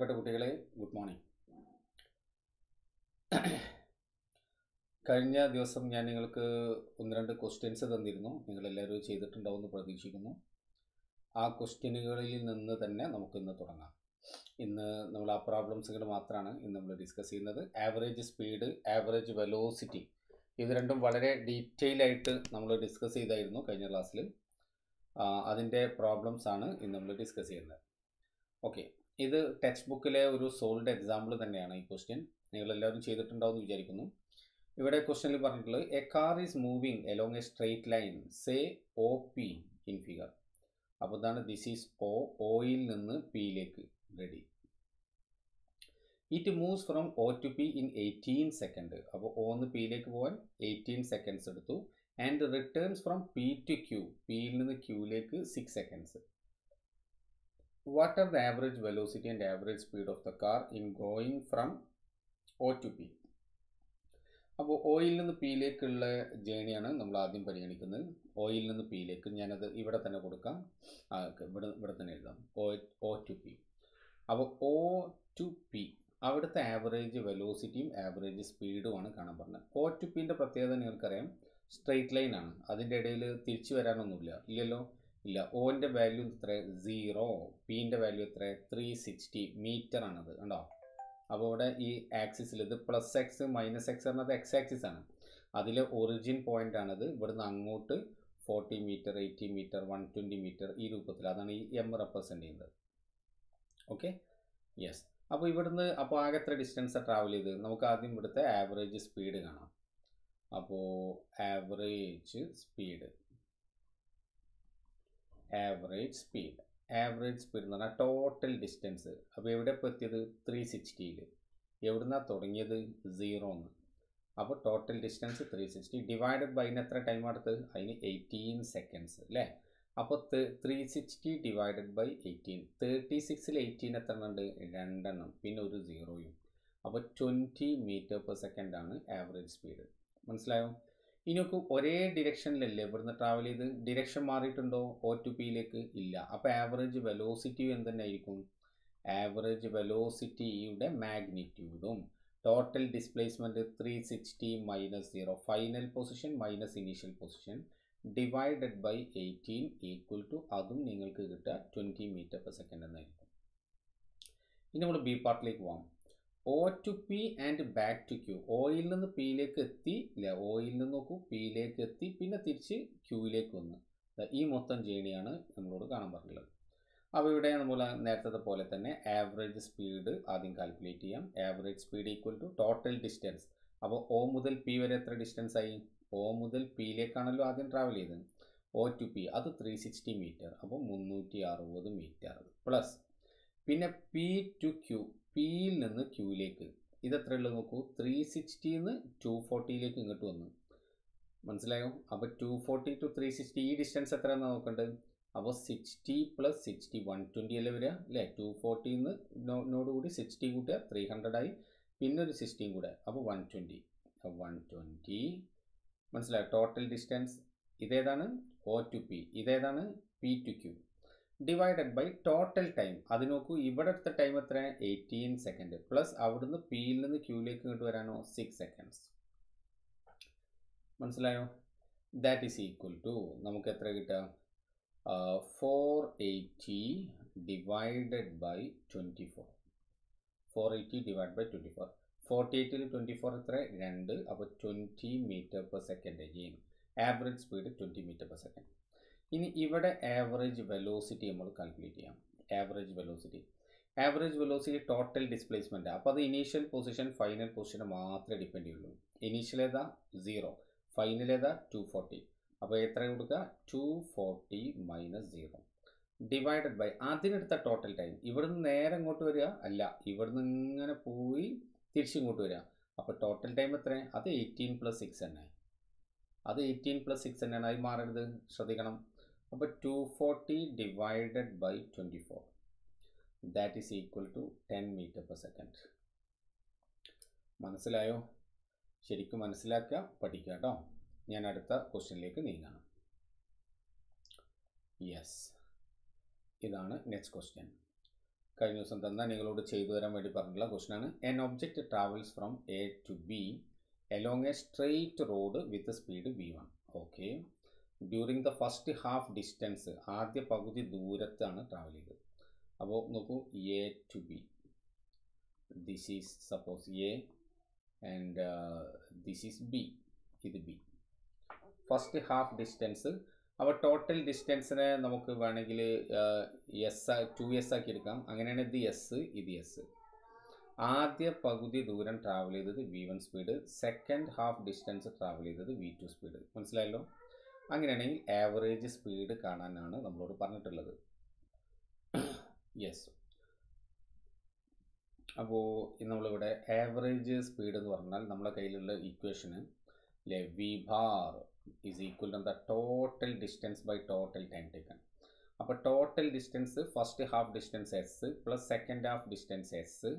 പ്രിയപ്പെട്ട കുട്ടികളെ good morning. കഴിഞ്ഞ ദിവസം ഞാൻ നിങ്ങൾക്ക് ഒന്ന് രണ്ട് ക്വസ്റ്റ്യൻസ് തന്നിരുന്നു. നിങ്ങളെല്ലാവരും ചെയ്തിട്ടുണ്ടാവുമെന്ന് പ്രതീക്ഷിക്കുന്നു. ആ ക്വസ്റ്റ്യനുകളിൽ നിന്ന് തന്നെ നമുക്ക് ഇന്ന് തുടങ്ങാം. ഇന്ന് നമ്മൾ ആ പ്രോബ്ലംസുകൾ മാത്രമാണ് ഇന്ന് നമ്മൾ ഡിസ്കസ് ചെയ്യുന്നത്. ആവറേജ് സ്പീഡ് ആവറേജ് വെലോസിറ്റി ഇത് രണ്ടും വളരെ ഡീറ്റെയിൽ ആയിട്ട് നമ്മൾ ഡിസ്കസ് ചെയ്തായിരുന്നു കഴിഞ്ഞ ക്ലാസ്സിൽ. അതിന്റെ പ്രോബ്ലംസ് ആണ് ഇന്ന് നമ്മൾ ഡിസ്കസ് ചെയ്യുന്നത്. ഓക്കെ. ഇത് ടെക്സ്റ്റ് ബുക്കിലെ ഒരു സോൾഡ് എക്സാമ്പിൾ തന്നെയാണ് ഈ ക്വസ്റ്റ്യൻ നിങ്ങളെല്ലാവരും ചെയ്തിട്ടുണ്ടാവും വിചാരിക്കുന്നു. ഇവിടെ ക്വസ്റ്റ്യനിൽ പറഞ്ഞിട്ടുള്ളത് a car is moving along a straight line say O P in figure അപ്പോൾ ഇതാണ് ദിസ് ഈസ് ഒ ഒയിൽ നിന്ന് പിയിലേക്ക് ready it moves from O to P in eighteen second അപ്പോൾ ഒ എന്ന് പിയിലേക്ക് പോകാൻ എയ്റ്റീൻ സെക്കൻഡ്സ് എടുത്തു. And returns from P to Q പിയിൽ നിന്ന് ക്യൂയിലേക്ക് six seconds what are the average velocity and average speed of the car in going from O to P? അപ്പോൾ ഓയിൽ നിന്ന് പിയിലേക്കുള്ള ജേണിയാണ് നമ്മൾ ആദ്യം പരിഗണിക്കുന്നത്. ഓയിൽ നിന്ന് പിയിലേക്ക് ഞാനത് ഇവിടെ തന്നെ കൊടുക്കാം. ഇവിടെ ഇവിടെ തന്നെ എഴുതാം. ഒ ഒ ടു പി അപ്പോൾ ഒ ടു പി അവിടുത്തെ ആവറേജ് വെലോസിറ്റിയും ആവറേജ് സ്പീഡുമാണ് കാണാൻ പറഞ്ഞത്. ഒ ടു പിന്റെ പ്രത്യേകത നിങ്ങൾക്കറിയാം സ്ട്രെയിറ്റ് ലൈനാണ് അതിന്റെ ഇടയിൽ തിരിച്ചു വരാനൊന്നുമില്ല. ഇല്ലല്ലോ? ഇല്ല. ഓന്റെ വാല്യൂ എത്ര സീറോ പീന്റെ വാല്യൂ എത്ര ത്രീ സിക്സ്റ്റി മീറ്റർ ആണത് കണ്ടോ? അപ്പോൾ ഇവിടെ ഈ ആക്സിസിൽ ഇത് പ്ലസ് എക്സ് മൈനസ് എക്സ് പറഞ്ഞത് എക്സ് ആക്സിസ് ആണ്. അതിൽ ഒറിജിൻ പോയിന്റ് ആണത്. ഇവിടുന്ന് അങ്ങോട്ട് forty metre eighty metre one twenty metre ഈ രൂപത്തിൽ. അതാണ് ഈ എം റെപ്രസെന്റ് ചെയ്യുന്നത്. ഓക്കെ യെസ് അപ്പോൾ ഇവിടുന്ന് അപ്പോൾ ആകെ എത്ര ഡിസ്റ്റൻസ് ട്രാവൽ ചെയ്ത്? നമുക്ക് ആദ്യം ഇവിടുത്തെ ആവറേജ് സ്പീഡ് കാണാം. അപ്പോൾ average speed average speed average speed എന്ന് പറഞ്ഞാൽ ടോട്ടൽ ഡിസ്റ്റൻസ് അപ്പോൾ എവിടെ ഇപ്പോൾ എത്തിയത്? ത്രീ സിക്സ്റ്റിയിൽ എവിടുന്നാണ് തുടങ്ങിയത്? സീറോ എന്ന് അപ്പോൾ total distance three sixty divided by എത്ര ടൈം എടുത്ത്? അതിന് എയ്റ്റീൻ സെക്കൻഡ്സ് അല്ലേ അപ്പോൾ three sixty divided by eighteen thirty സിക്സിൽ എയ്റ്റീൻ എത്ര ഉണ്ട്? രണ്ടെണ്ണം. പിന്നെ ഒരു സീറോയും അപ്പോൾ ട്വന്റി മീറ്റർ പെർ സെക്കൻഡാണ് ആവറേജ് സ്പീഡ് മനസ്സിലായോ? ഇനിയൊക്കെ ഒരേ ഡിറക്ഷനിലല്ലേ ഇവിടുന്ന് ട്രാവൽ ചെയ്ത്? ഡിറക്ഷൻ മാറിയിട്ടുണ്ടോ? ഒ ടു പിയിലേക്ക് ഇല്ല. അപ്പോൾ ആവറേജ് വെലോസിറ്റി എന്ത് ആയിരിക്കും ആവറേജ് വെലോസിറ്റിയുടെ മാഗ്നിറ്റ്യൂഡും total displacement three sixty minus zero final position minus initial position divided by eighteen equal to അതും നിങ്ങൾക്ക് കിട്ടുക ട്വന്റി മീറ്റർ പെർ സെക്കൻഡ് എന്നായിരിക്കും. ഇനി നമ്മൾ ബി പാർട്ടിലേക്ക് പോകാം O to P and back to Q oil നിന്ന് പിയിലേക്ക് എത്തി ഇല്ല ഓയിൽ നിന്ന് നോക്കൂ പിയിലേക്ക് എത്തി പിന്നെ തിരിച്ച് ക്യൂയിലേക്ക് വന്ന്. ഈ മൊത്തം ജേണിയാണ് നമ്മളോട് കാണാൻ പറഞ്ഞുള്ളത് അപ്പോൾ ഇവിടെ നമ്മൾ നേരത്തെ പോലെ തന്നെ ആവറേജ് സ്പീഡ് ആദ്യം കാൽക്കുലേറ്റ് ചെയ്യാം. Average speed equal to total distance അപ്പോൾ ഒ മുതൽ പി വരെ എത്ര ഡിസ്റ്റൻസ് ആയി? ഒ മുതൽ പിയിലേക്കാണല്ലോ ആദ്യം ട്രാവൽ ചെയ്തത്. ഒ ടു പി അത് ത്രീ സിക്സ്റ്റി മീറ്റർ അപ്പോൾ മുന്നൂറ്റി അറുപത് മീറ്റർ പ്ലസ് പിന്നെ പി ടു ക്യൂ പിയിൽ നിന്ന് ക്യൂയിലേക്ക് ഇത് എത്ര ഉള്ളത് നോക്കൂ ത്രീ സിക്സ്റ്റിന്ന് ടു ഫോർട്ടിയിലേക്ക് ഇങ്ങോട്ട് വന്നു. മനസ്സിലായോ? അപ്പോൾ two forty to three sixty ഈ ഡിസ്റ്റൻസ് എത്രയാണെന്ന് നോക്കേണ്ടത് അപ്പോൾ sixty plus sixty one twenty അല്ലേ വരിക? അല്ലേ? ടു ഫോർട്ടിന്ന് നോട് കൂടി സിക്സ്റ്റി കൂട്ടുക ത്രീ ഹൺഡ്രഡ് ആയി. പിന്നെ ഒരു സിക്സ്റ്റീൻ കൂടെ. അപ്പോൾ വൺ ട്വന്റി വൺ ട്വന്റി മനസ്സിലായോ? ടോട്ടൽ ഡിസ്റ്റൻസ് ഇതേതാണ്? O to P ഇതേതാണ്? P to Q divided by total time അത് നോക്കൂ ഇവിടെ എടുത്ത ടൈം എത്ര എയ്റ്റീൻ സെക്കൻഡ് പ്ലസ് അവിടുന്ന് പിയിൽ നിന്ന് ക്യൂയിലേക്ക് ഇങ്ങോട്ട് വരാനോ? സിക്സ് സെക്കൻഡ്സ് മനസ്സിലായോ? ദാറ്റ് ഈസ് ഈക്വൽ ടു നമുക്ക് എത്ര കിട്ടുക? Four eighty divided by twenty four four eighty divide by twenty four forty എയ്റ്റിൽ twenty four എത്ര? രണ്ട്. അപ്പോൾ twenty metre per second again average speed twenty metre per second ഇനി ഇവിടെ average velocity നമ്മൾ calculate ചെയ്യാം. Average velocity average velocity total displacement അപ്പോൾ അത് initial position final position മാത്രമേ ഡിപ്പെൻഡ് ചെയ്യുള്ളൂ. ഇനീഷ്യൽ ഏതാ? സീറോ ഫൈനൽ ഏതാ? ടു ഫോർട്ടി അപ്പോൾ എത്ര കൊടുക്കുക? Two forty minus zero divided by അതിനെടുത്ത total time ഇവിടുന്ന് നേരെ ഇങ്ങോട്ട് വരിക? അല്ല. ഇവിടുന്ന് ഇങ്ങനെ പോയി തിരിച്ചിങ്ങോട്ട് വരിക. അപ്പോൾ ടോട്ടൽ ടൈം എത്രയാണ് അത് എയ്റ്റീൻ പ്ലസ് സിക്സ് തന്നെ അത് എയ്റ്റീൻ പ്ലസ് സിക്സ് തന്നെയാണ് അത് മാറരുത്. ശ്രദ്ധിക്കണം. അപ്പോൾ two forty divided by twenty four that is equal to ten metre per second മനസ്സിലായോ? ശരിക്കും മനസ്സിലാക്കുക? പഠിക്കുക കേട്ടോ. ഞാൻ അടുത്ത ക്വസ്റ്റ്യനിലേക്ക് നീങ്ങണം യെസ് ഇതാണ് നെക്സ്റ്റ് ക്വസ്റ്റ്യൻ കഴിഞ്ഞ ദിവസം തന്നെ നിങ്ങളോട് ചെയ്തു തരാൻ വേണ്ടി പറഞ്ഞിട്ടുള്ള ക്വസ്റ്റ്യനാണ് an object travels from A to B along a straight road with speed V one okay during the first half distance ആദ്യ പകുതി ദൂരത്താണ് ട്രാവൽ ചെയ്തത്. അപ്പോൾ നോക്കൂ A to B this is suppose A and this is B ഇത് B first half distance അപ്പോൾ total ഡിസ്റ്റൻസിനെ നമുക്ക് വേണമെങ്കിൽ എസ് ടു എസ് ആക്കി എടുക്കാം. അങ്ങനെയാണ് ഇത് എസ് ഇത് എസ് ആദ്യ പകുതി ദൂരം ട്രാവൽ ചെയ്തത് V one speed second half distance travel ചെയ്തത് വി ടു സ്പീഡ് മനസ്സിലായല്ലോ? അങ്ങനെയാണെങ്കിൽ ആവറേജ് സ്പീഡ് കാണാനാണ് നമ്മളോട് പറഞ്ഞിട്ടുള്ളത്. യെസ് അപ്പോൾ നമ്മളിവിടെ ആവറേജ് സ്പീഡ് എന്ന് പറഞ്ഞാൽ നമ്മുടെ കയ്യിലുള്ള ഇക്വേഷന് ലെ V bar is equal to the total distance by total time taken അപ്പോൾ total distance first half distance S plus second half distance S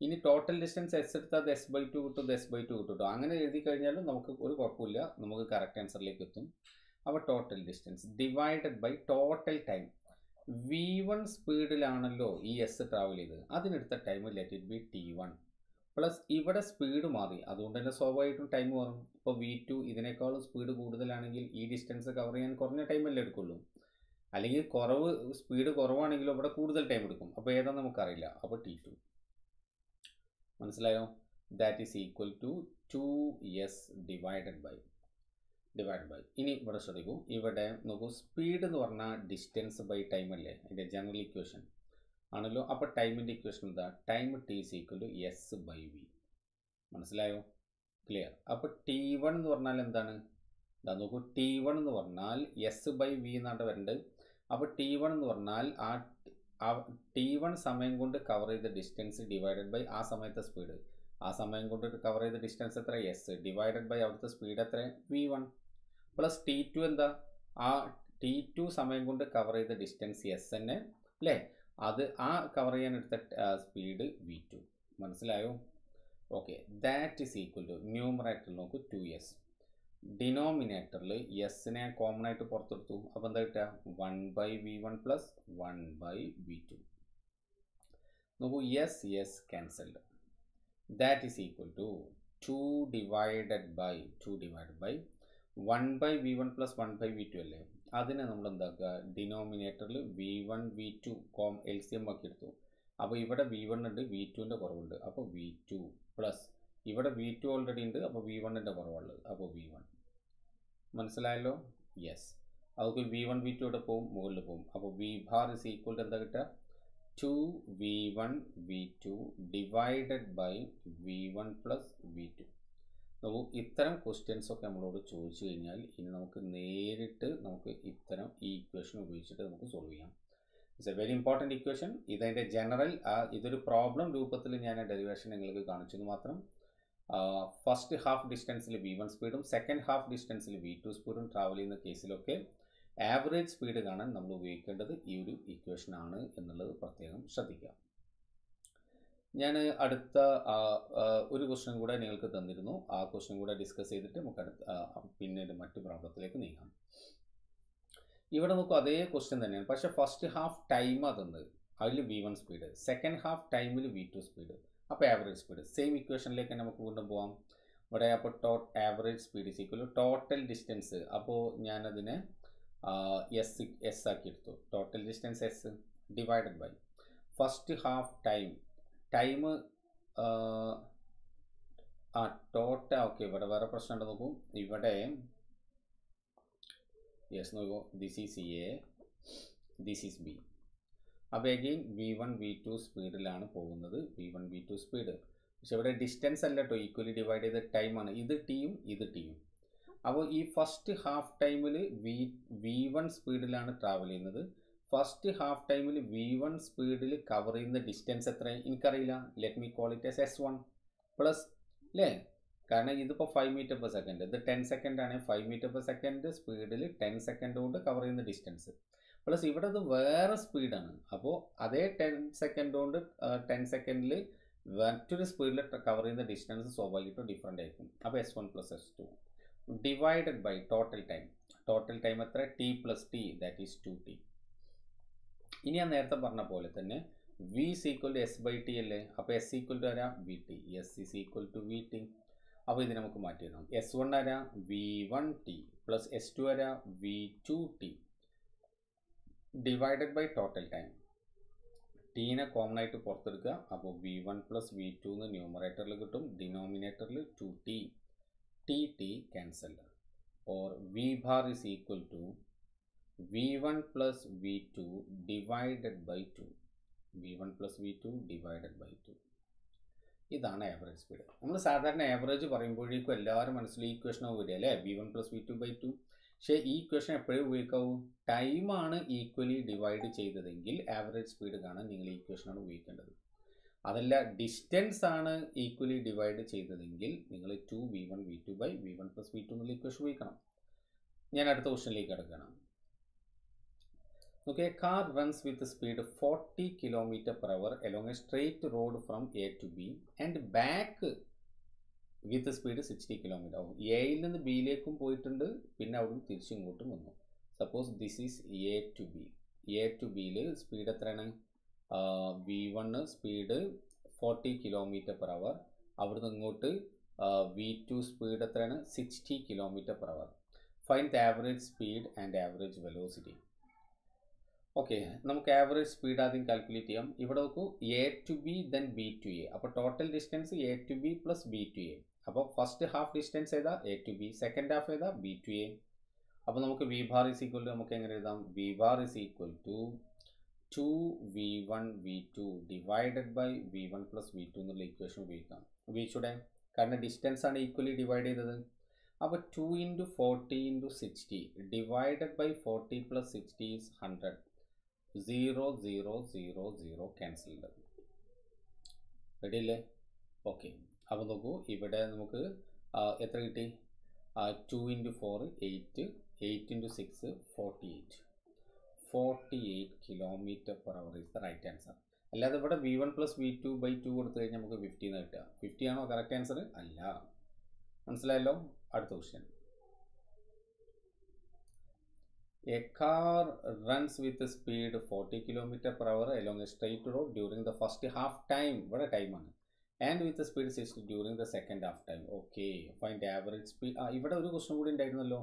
ഇനി ടോട്ടൽ ഡിസ്റ്റൻസ് എസ് എടുത്താൽ അത് എസ് ബൈ ടു കിട്ടും എസ് ബൈ ടു കിട്ടും അങ്ങനെ എഴുതി കഴിഞ്ഞാലും നമുക്ക് ഒരു കുഴപ്പമില്ല. നമുക്ക് കറക്റ്റ് ആൻസറിലേക്ക് എത്തും. അപ്പോൾ total distance divided by total time V one സ്പീഡിലാണല്ലോ ഈ എസ് ട്രാവൽ ചെയ്തത്. അതിനെടുത്ത time let it be T one plus ഇവിടെ സ്പീഡ് മാറി. അതുകൊണ്ട് തന്നെ സ്വാഭാവികമായിട്ടും ടൈം മാറും. ഇപ്പോൾ വി ടു ഇതിനേക്കാളും സ്പീഡ് കൂടുതലാണെങ്കിൽ ഈ ഡിസ്റ്റൻസ് കവർ ചെയ്യാൻ കുറഞ്ഞ ടൈമല്ലേ എടുക്കുള്ളൂ. അല്ലെങ്കിൽ കുറവ് സ്പീഡ് കുറവാണെങ്കിലും ഇവിടെ കൂടുതൽ ടൈം എടുക്കും. അപ്പോൾ ഏതാ നമുക്കറിയില്ല. അപ്പോൾ ടി ടു മനസ്സിലായോ? That is equal to two S divided by divide by ഇനി ഇവിടെ ശ്രദ്ധിക്കൂ. ഇവിടെ നോക്കൂ. സ്പീഡ് എന്ന് പറഞ്ഞാൽ ഡിസ്റ്റൻസ് ബൈ ടൈം അല്ലേ? അതിന്റെ ജനറൽ ഇക്വേഷൻ ആണല്ലോ? അപ്പോൾ ടൈമിന്റെ ഇക്വേഷൻ എന്താ? Time T is equal to S by V മനസ്സിലായോ? ക്ലിയർ അപ്പോൾ ടി വൺ എന്ന് പറഞ്ഞാൽ എന്താണ്? ഇതാ നോക്കൂ. ടി വൺ എന്ന് പറഞ്ഞാൽ എസ് ബൈ വി എന്നാണ് വരേണ്ടത്. അപ്പോൾ ടി വൺ എന്ന് പറഞ്ഞാൽ ആ ടി വൺ സമയം കൊണ്ട് കവർ ചെയ്ത ഡിസ്റ്റൻസ് ഡിവൈഡഡ് ബൈ ആ സമയത്തെ സ്പീഡ് ആ സമയം കൊണ്ട് കവർ ചെയ്ത ഡിസ്റ്റൻസ് എത്ര എസ് ഡിവൈഡഡ് ബൈ അവിടുത്തെ സ്പീഡ് എത്ര V one plus T two എന്താ? ആ ടി ടു സമയം കൊണ്ട് കവർ ചെയ്ത ഡിസ്റ്റൻസ് എസ് തന്നെ അല്ലേ? അത് ആ കവർ ചെയ്യാൻ എടുത്ത സ്പീഡ് വി ടു മനസ്സിലായോ? Okay that is equal to ന്യൂമറേറ്ററിൽ നോക്കൂ ടു എസ് ഡിനോമിനേറ്ററിൽ എസിനെ കോമൺ ആയിട്ട് പുറത്തെടുത്തു. അപ്പോൾ എന്താ കിട്ടുക? One by v one plus one by v two നോക്കൂ s s cancelled that is equal to two divided by two divide by one by v one plus one by v two അല്ലേ? അതിനെ നമ്മൾ എന്താക്കുക ഡിനോമിനേറ്ററിൽ V one V two കോം L C M ആക്കി എടുത്തു. അപ്പോൾ ഇവിടെ വി വൺ ഉണ്ട് വി ടുവിന്റെ കുറവുണ്ട്. അപ്പോൾ വി ടു പ്ലസ് ഇവിടെ വി ടു ഓൾറെഡി ഉണ്ട് അപ്പോൾ വി വണ്ണിന്റെ കുറവുള്ളത് അപ്പോൾ വി വൺ മനസ്സിലായല്ലോ? യെസ് അതൊക്കെ വി വൺ വി ടു ഇവിടെ പോവും മുകളിൽ പോവും അപ്പോൾ v bar is equal to എന്താ കിട്ടുക? Two v one v two divided by v one plus v two ഇത്തരം ക്വസ്റ്റ്യൻസ് ഒക്കെ നമ്മളോട് ചോദിച്ചു കഴിഞ്ഞാൽ ഇനി നമുക്ക് നേരിട്ട് നമുക്ക് ഇത്തരം ഈ ഇക്വേഷൻ ഉപയോഗിച്ചിട്ട് നമുക്ക് സോൾവ് ചെയ്യാം. It's a very important equation ഇതതിന്റെ general ഇതൊരു പ്രോബ്ലം രൂപത്തിൽ ഞാൻ ഡെറിവേഷൻ നിങ്ങൾക്ക് കാണിച്ചെന്ന് മാത്രം. ഫസ്റ്റ് ഹാഫ് ഡിസ്റ്റൻസിൽ വി വൺ സ്പീഡും സെക്കൻഡ് ഹാഫ് ഡിസ്റ്റൻസിൽ വി ടു സ്പീഡും ട്രാവൽ ചെയ്യുന്ന കേസിലൊക്കെ ആവറേജ് സ്പീഡ് കാണാൻ നമ്മൾ ഉപയോഗിക്കേണ്ടത് ഈ ഒരു ഇക്വേഷൻ ആണ് എന്നുള്ളത് പ്രത്യേകം ശ്രദ്ധിക്കുക. ഞാൻ അടുത്ത ഒരു ക്വസ്റ്റ്യൻ കൂടെ നിങ്ങൾക്ക് തന്നിരുന്നു. ആ ക്വസ്റ്റ്യൻ കൂടെ ഡിസ്കസ് ചെയ്തിട്ട് നമുക്ക് അടുത്ത പിന്നീട് മറ്റു പ്രോബ്ലത്തിലേക്ക് നീങ്ങാം. ഇവിടെ നോക്കും അതേ ക്വസ്റ്റ്യൻ തന്നെയാണ്. പക്ഷെ ഫസ്റ്റ് ഹാഫ് ടൈം തന്നത്. അതിൽ v one speed second half ടൈമിൽ വി ടു സ്പീഡ് അപ്പോൾ ആവറേജ് സ്പീഡ് സെയിം ഇക്വേഷനിലേക്ക് നമുക്ക് വീണ്ടും പോകാം ഇവിടെ അപ്പോൾ to average speed is equal total distance അപ്പോൾ ഞാനതിനെ എസ് എസ് ആക്കി എടുത്തു. Total distance s divided by first half time time ആ ടോട്ടൽ ഓക്കെ ഇവിടെ വേറെ പ്രശ്നം ഉണ്ട് നോക്കൂ. ഇവിടെ യെസ് നോക്കൂ. This is a this is B അപ്പോൾ again v one v two സ്പീഡിലാണ് പോകുന്നത്. V one v two speed പക്ഷെ ഇവിടെ ഡിസ്റ്റൻസ് അല്ല കേട്ടോ ഈക്വലി ഡിവൈഡ് ചെയ്ത ടൈമാണ് ഇത് ടിയും ഇത് ടിയും അപ്പോൾ ഈ ഫസ്റ്റ് ഹാഫ് ടൈമിൽ വി വി വൺ സ്പീഡിലാണ് ട്രാവൽ ചെയ്യുന്നത്. ഫസ്റ്റ് ഹാഫ് ടൈമിൽ വി വൺ സ്പീഡിൽ കവർ ചെയ്യുന്ന ഡിസ്റ്റൻസ് എത്ര എനിക്കറിയില്ല. Let me call it s s one plus അല്ലേ കാരണം ഇതിപ്പോൾ ഫൈവ് മീറ്റർ പെർ സെക്കൻഡ് ഇത് ടെൻ സെക്കൻഡ് ആണ്. ഫൈവ് മീറ്റർ പെർ സെക്കൻഡ് സ്പീഡിൽ ടെൻ സെക്കൻഡ് കൊണ്ട് കവർ ചെയ്യുന്ന ഡിസ്റ്റൻസ് പ്ലസ് ഇവിടെ ഇത് വേറെ സ്പീഡാണ് അപ്പോൾ അതേ ടെൻ സെക്കൻഡ് കൊണ്ട് ടെൻ സെക്കൻഡിൽ മറ്റൊരു സ്പീഡിൽ കവർ ചെയ്യുന്ന ഡിസ്റ്റൻസ് സ്വാഭാവികമായിട്ടും ഡിഫറെന്റ് ആയിരിക്കും. അപ്പോൾ s one plus s two divided by total time total time എത്ര t plus t that is two t ഇനി ഞാൻ നേരത്തെ പറഞ്ഞ പോലെ തന്നെ v is equal to s by t അല്ലേ? അപ്പോൾ എസ് ഈക്വൽ ടു ആരാ? V t s is equal to v t അപ്പോൾ ഇത് നമുക്ക് മാറ്റി എഴുതാം. എസ് വൺ ആരാ? V one t plus s two ആരാ? V two t divided by total time ടീനെ common ആയിട്ട് പുറത്തെടുക്കുക. അപ്പോൾ v one plus v two എന്ന് ന്യൂമറേറ്ററിൽ കിട്ടും. ഡിനോമിനേറ്ററിൽ two t t t cancel or v bar is equal to v one plus v two divided by two v one plus v two divided by two ഇതാണ് average speed നമ്മൾ സാധാരണ average പറയുമ്പോഴേക്കും എല്ലാവരും മനസ്സിൽ ഈ ഇക്വേഷൻ വരിക അല്ലേ? V one plus v two by two പക്ഷേ ഈ ഇക്വേഷൻ എപ്പോഴും ഉപയോഗിക്കാവൂ? ടൈമാണ് ഈക്വലി ഡിവൈഡ് ചെയ്തതെങ്കിൽ ആവറേജ് സ്പീഡ് കാണാൻ നിങ്ങൾ ഈ ഇക്വേഷനാണ് ഉപയോഗിക്കേണ്ടത്. അതല്ല ഡിസ്റ്റൻസ് ആണ് ഈക്വലി ഡിവൈഡ് ചെയ്തതെങ്കിൽ നിങ്ങൾ two v one v two by v one plus v two എന്നുള്ള ഇക്വേഷൻ ഉപയോഗിക്കണം. ഞാൻ അടുത്ത ക്വസ്റ്റനിലേക്ക് കിടക്കണം okay with runs with speed forty kilometer per hour along a straight road from A to B and back with speed sixty kilometer ആവും എയിൽ നിന്ന് ബിയിലേക്കും പോയിട്ടുണ്ട് പിന്നെ അവിടുന്ന് തിരിച്ചിങ്ങോട്ടും വന്നു. Suppose this is A to B A to ബിയിൽ സ്പീഡ് എത്രയാണ്? V one speed forty kilometer per hour അവിടുന്ന് ഇങ്ങോട്ട് വി ടു സ്പീഡ് എത്രയാണ്? Sixty kilometer per hour fine the average speed and average velocity okay നമുക്ക് average speed ആദ്യം calculate ചെയ്യാം. ഇവിടെ നോക്കൂ A to B then B to A അപ്പോൾ total distance A to B plus B to A അപ്പോൾ first half distance ഏതാ? A to B second half ഏതാ? B to A അപ്പോൾ നമുക്ക് v bar is equal to നമുക്ക് എങ്ങനെ എഴുതാം? V bar is equal to two v one v two divided by v one plus v two എന്നുള്ള equation ഉപയോഗിക്കാം. ഉപയോഗിച്ചൂടെ? കാരണം ഡിസ്റ്റൻസ് ആണ് ഈക്വലി ഡിവൈഡ് ചെയ്തത്. അപ്പോൾ two into forty into sixty divided by forty plus sixty is hundred zero zero zero zero cancelled ready അല്ലേ okay അപ്പോൾ നോക്കൂ ഇവിടെ നമുക്ക് എത്ര കിട്ടി? Two into four eight eight into six forty eight forty eight kilometer per hour is the right answer അല്ലാതെ ഇവിടെ v one plus v two by two കൊടുത്തു കഴിഞ്ഞാൽ നമുക്ക് ഫിഫ്റ്റി എന്ന് കിട്ടുക. ഫിഫ്റ്റി ആണോ കറക്റ്റ് ആൻസർ അല്ല. മനസ്സിലായല്ലോ? അടുത്ത question A car runs with a speed 40 km per hour along a straight road during the first half time. What a time ആണ്. And with speed sixty during the second half time okay അപ്പോൾ അതിന്റെ average speed ആ ഇവിടെ ഒരു question കൂടി ഉണ്ടായിരുന്നല്ലോ.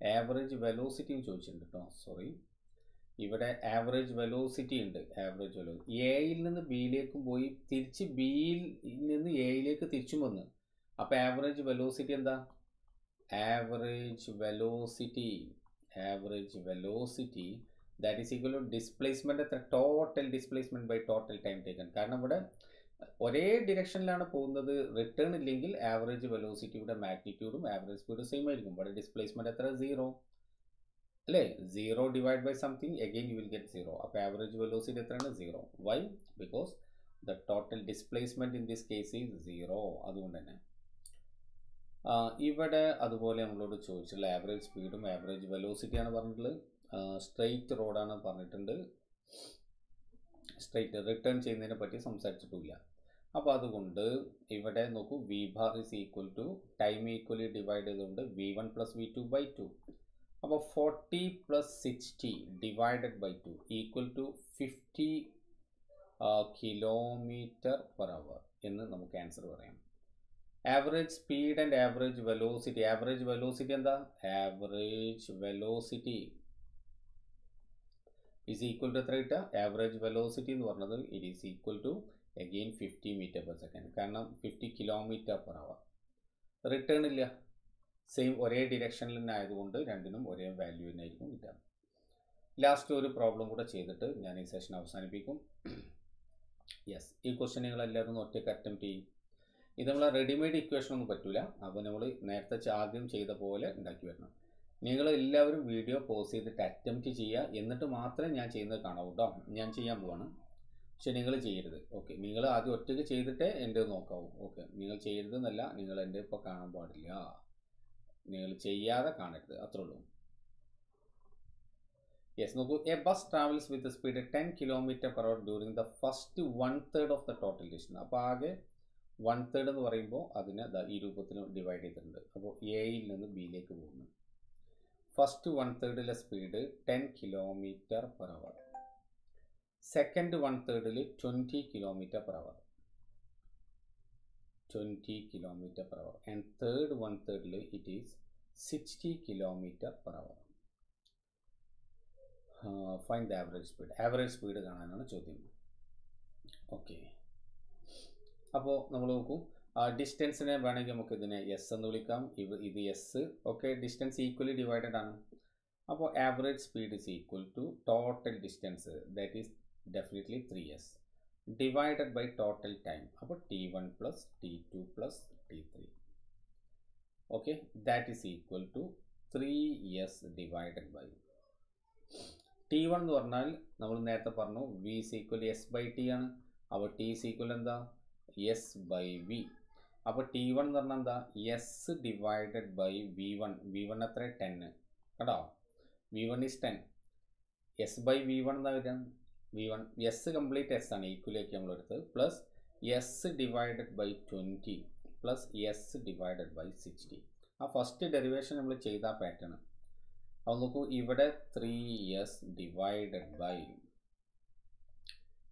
Average വെലോസിറ്റിയും ചോദിച്ചിട്ടുണ്ട് കേട്ടോ സോറി ഇവിടെ ആവറേജ് വെലോസിറ്റി ഉണ്ട്. ആവറേജ് വെലോസിറ്റി എയിൽ നിന്ന് ബിയിലേക്കും പോയി തിരിച്ച് ബിയിൽ നിന്ന് എയിലേക്ക് തിരിച്ചും വന്ന്. അപ്പോൾ ആവറേജ് വെലോസിറ്റി എന്താ? Average velocity average that is equal to displacement at എത്ര? Total displacement by total time taken. കാരണം ഇവിടെ ഒരേ ഡിറക്ഷനിലാണ് പോകുന്നത്. റിട്ടേൺ ഇല്ലെങ്കിൽ ആവറേജ് വെലോസിറ്റിയുടെ മാഗ്നിറ്റ്യൂഡും ആവറേജ് സ്പീഡും സെയിം ആയിരിക്കും. ഇവിടെ ഡിസ്പ്ലേസ്മെന്റ് എത്ര? സീറോ അല്ലേ? Zero divide by something again you will get zero അപ്പോൾ ആവറേജ് വെലോസിറ്റി എത്രയാണ്? Zero why because the total displacement in this case is zero അതുകൊണ്ട് തന്നെ. ഇവിടെ അതുപോലെ നമ്മളോട് ചോദിച്ചിട്ടുള്ള ആവറേജ് സ്പീഡും ആവറേജ് വെലോസിറ്റിയാണ് പറഞ്ഞിട്ടുള്ളത്. സ്ട്രെയിറ്റ് റോഡാണ് പറഞ്ഞിട്ടുണ്ട്. സ്ട്രെയിറ്റ് റിട്ടേൺ ചെയ്യുന്നതിനെ പറ്റി സംസാരിച്ചിട്ടില്ല അപ്പോൾ അതുകൊണ്ട് ഇവിടെ നോക്കൂ v bar is equal to time equally divide ചെയ്തുകൊണ്ട് v one plus v two by two അപ്പോൾ forty plus sixty divided by two equal to fifty kilometer per hour എന്ന് നമുക്ക് ആൻസർ പറയാം. Average speed and average velocity average velocity എന്താ? Average velocity is equal to എത്ര കിട്ടുക? Average velocity എന്ന് പറഞ്ഞത് it is equal to again fifty meter per second കാരണം fifty kilometer per hour return ഇല്ല. സെയിം ഒരേ ഡിറക്ഷനിൽ തന്നെ ആയതുകൊണ്ട് രണ്ടിനും ഒരേ വാല്യൂ തന്നെ ആയിരിക്കും കിട്ടുക. ലാസ്റ്റ് ഒരു പ്രോബ്ലം കൂടെ ചെയ്തിട്ട് ഞാൻ ഈ സെഷൻ അവസാനിപ്പിക്കും. യെസ് ഈ ക്വസ്റ്റ്യൻ നിങ്ങൾ എല്ലാവരും ഒറ്റയ്ക്ക് അറ്റംപ്റ്റ് ചെയ്യും. ഇത് നമ്മൾ റെഡിമെയ്ഡ് ഇക്വേഷൻ ഒന്നും പറ്റില്ല അപ്പോൾ നമ്മൾ നേരത്തെ ആദ്യം ചെയ്ത പോലെ ഉണ്ടാക്കി വരണം. നിങ്ങൾ എല്ലാവരും വീഡിയോ പോസ് ചെയ്തിട്ട് അറ്റംപ്റ്റ് ചെയ്യുക. എന്നിട്ട് മാത്രമേ ഞാൻ ചെയ്യുന്നത് കാണാവൂ കേട്ടോ ഞാൻ ചെയ്യാൻ പോവാണ്. പക്ഷെ നിങ്ങൾ ചെയ്യരുത്. ഓക്കെ നിങ്ങൾ ആദ്യം ഒറ്റയ്ക്ക് ചെയ്തിട്ടേ എന്റെ നോക്കാവൂ. ഓക്കെ നിങ്ങൾ ചെയ്യരുത് എന്നല്ല നിങ്ങൾ എന്റെ ഇപ്പോൾ കാണാൻ പാടില്ല. നിങ്ങൾ ചെയ്യാതെ കാണരുത്. അത്രേ ഉള്ളൂ. യെസ് നോക്കൂ. A bus travels with speed ten kilometer per hour during the first one third of the total distance അപ്പോൾ ആകെ വൺ തേർഡ് എന്ന് പറയുമ്പോൾ അതിനെ ഈ രൂപത്തിൽ ഡിവൈഡ് ചെയ്തിട്ടുണ്ട്. അപ്പോൾ എയിൽ നിന്ന് ബിയിലേക്ക് പോകുന്നു. First one തേർഡിലെ speed ten kilometer per hour second one തേർഡിൽ twenty kilometer per hour twenty kilometer per hour and third one തേർഡിൽ it is sixty kilometer per hour fine the average speed average speed കാണാനാണ് ചോദ്യം. Okay അപ്പോൾ നമ്മൾ നോക്കൂ. ഡിസ്റ്റൻസിനെ വേണമെങ്കിൽ നമുക്ക് ഇതിനെ S എന്ന് വിളിക്കാം. ഇത് ഇത് s okay distance equally divided ആണ്. അപ്പോൾ average speed is equal to total distance that is definitely three s divided by total time അപ്പോൾ t one plus t two plus t three okay that is equal to three s divided by t one എന്ന് പറഞ്ഞാൽ നമ്മൾ നേരത്തെ പറഞ്ഞു v is equal s by t ആണ്. അപ്പോൾ t is equal എന്താ? S by V അപ്പോൾ T one എന്ന് പറഞ്ഞാൽ എന്താ? S divided by v one v one എത്ര ടെന്ന് കേട്ടോ? V one is ten s by v one എന്താ വരിക? V one s complete s ആണ്. ഈക്വലേക്ക് നമ്മൾ എടുത്തത് plus s divided by twenty plus s divided by sixty ആ ഫസ്റ്റ് ഡെറിവേഷൻ നമ്മൾ ചെയ്ത പാറ്റേൺ അപ്പോൾ നോക്കൂ ഇവിടെ ത്രീ എസ് ഡിവൈഡഡ് ബൈ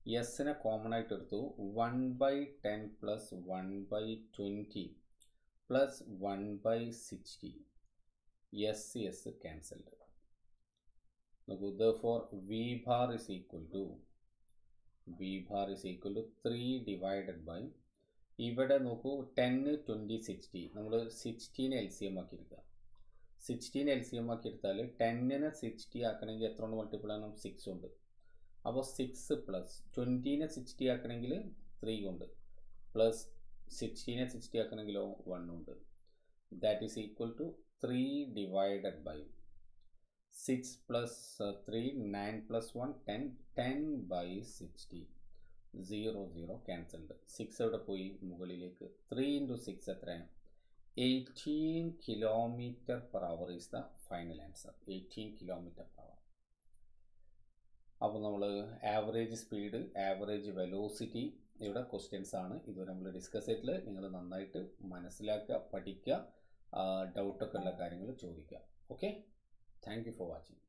എസിനെ കോമൺ ആയിട്ട് എടുത്തു. One by ten plus one by twenty plus one by sixty s s cancelled നോക്കൂ therefore v bar is equal to v bar is equal to three divided by ഇവിടെ നോക്കൂ ടെന്ന് twenty sixty നമ്മൾ sixteen L C M ആക്കി എടുക്കുക. Sixteen L C M ആക്കി എടുത്താൽ ടെന്നിനെ sixty ആക്കണമെങ്കിൽ എത്ര കൊണ്ട് മൾട്ടിപ്പിൾ ആണ്? സിക്സ് ഉണ്ട്. അപ്പോൾ സിക്സ് പ്ലസ് ട്വന്റീനെ സിക്സ്റ്റി ആക്കണമെങ്കിൽ ത്രീ കൊണ്ട് പ്ലസ് സിക്സ്റ്റീനെ സിക്സ്റ്റി ആക്കണമെങ്കിലോ വൺ ഉണ്ട്. That is equal to three divided by six plus three nine plus one ten ten by sixty zero zero cancelled six എവിടെ പോയി? മുകളിലേക്ക്. ത്രീ ഇന്റു സിക്സ് എത്രയാണ്? Eighteen kilometer per hour is the final answer eighteen kilometer per hour അപ്പോൾ നമ്മൾ average speed average velocity ഇവിടെ questions ആണ്. ഇതുവരെ നമ്മൾ ഡിസ്കസ് ചെയ്തിട്ടില്ല. നിങ്ങൾ നന്നായിട്ട് മനസ്സിലാക്കുക പഠിക്കുക ഡൗട്ടൊക്കെ ഉള്ള കാര്യങ്ങൾ ചോദിക്കുക. Okay thank for watching